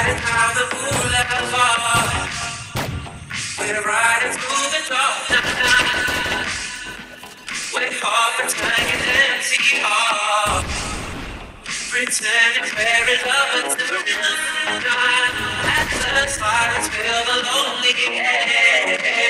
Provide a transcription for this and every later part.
riding how the fool. We're riding the. We're empty heart. Pretending we're in love night. At the feel the lonely air.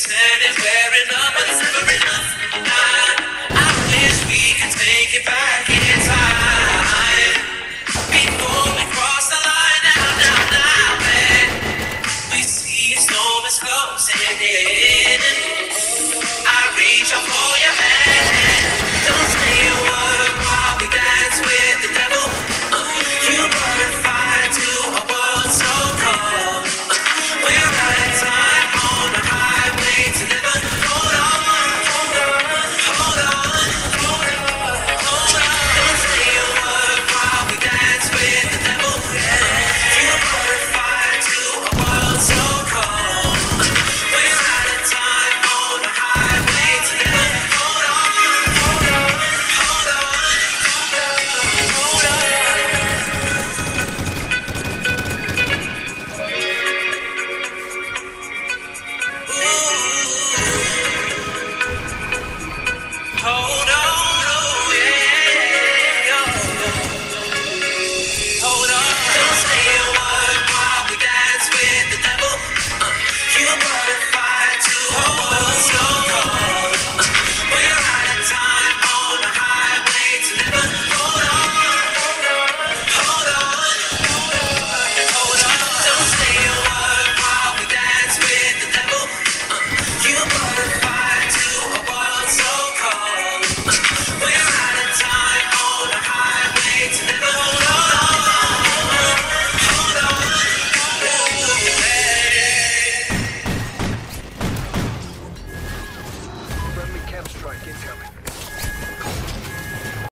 It's wearing very.